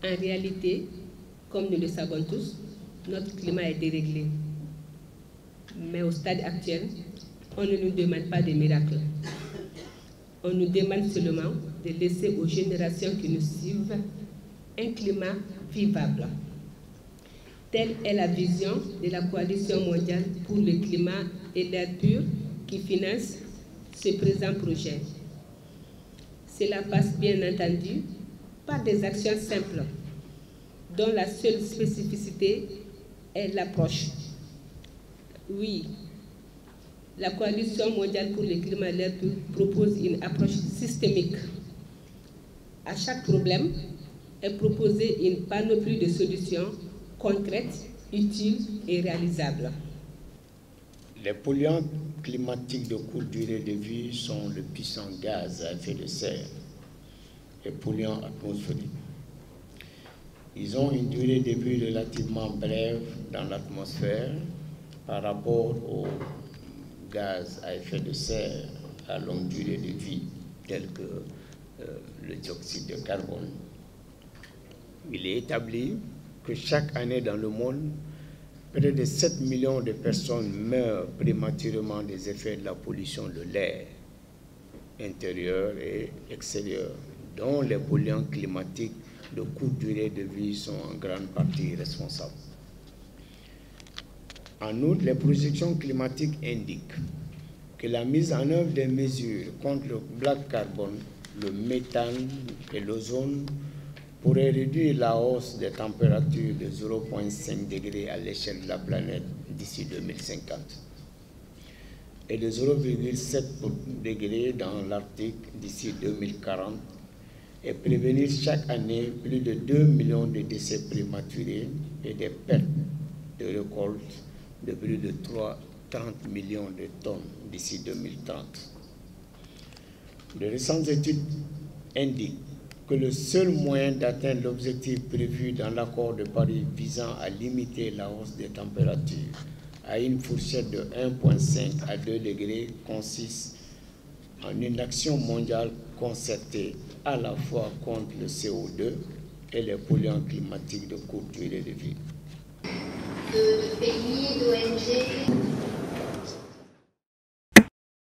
En réalité, comme nous le savons tous, notre climat est déréglé. Mais au stade actuel, on ne nous demande pas de miracles. On nous demande seulement de laisser aux générations qui nous suivent un climat vivable. Telle est la vision de la coalition mondiale pour le climat et l'air pur qui finance ce présent projet. Cela passe bien entendu par des actions simples dont la seule spécificité est l'approche. Oui, la coalition mondiale pour le climat l'air propose une approche systémique. À chaque problème est proposée une panoplie de solutions concrètes, utiles et réalisables. Les polluants climatiques de courte durée de vie sont le puissant gaz à effet de serre et polluants atmosphériques. Ils ont une durée de vie relativement brève dans l'atmosphère par rapport aux gaz à effet de serre à longue durée de vie, tels que euh, le dioxyde de carbone. Il est établi que chaque année dans le monde, près de 7 millions de personnes meurent prématurément des effets de la pollution de l'air intérieur et extérieur, dont les polluants climatiques de courte durée de vie sont en grande partie responsables. En outre, les projections climatiques indiquent que la mise en œuvre des mesures contre le black carbone, le méthane et l'ozone pourrait réduire la hausse des températures de 0,5 degrés à l'échelle de la planète d'ici 2050 et de 0,7 degrés dans l'Arctique d'ici 2040 et prévenir chaque année plus de 2 millions de décès prématurés et des pertes de récolte de plus de 3, 30 millions de tonnes d'ici 2030. De récentes études indiquent que le seul moyen d'atteindre l'objectif prévu dans l'accord de Paris visant à limiter la hausse des températures à une fourchette de 1,5 à 2 degrés consiste en une action mondiale concertée à la fois contre le CO2 et les polluants climatiques de courte durée de vie. pays,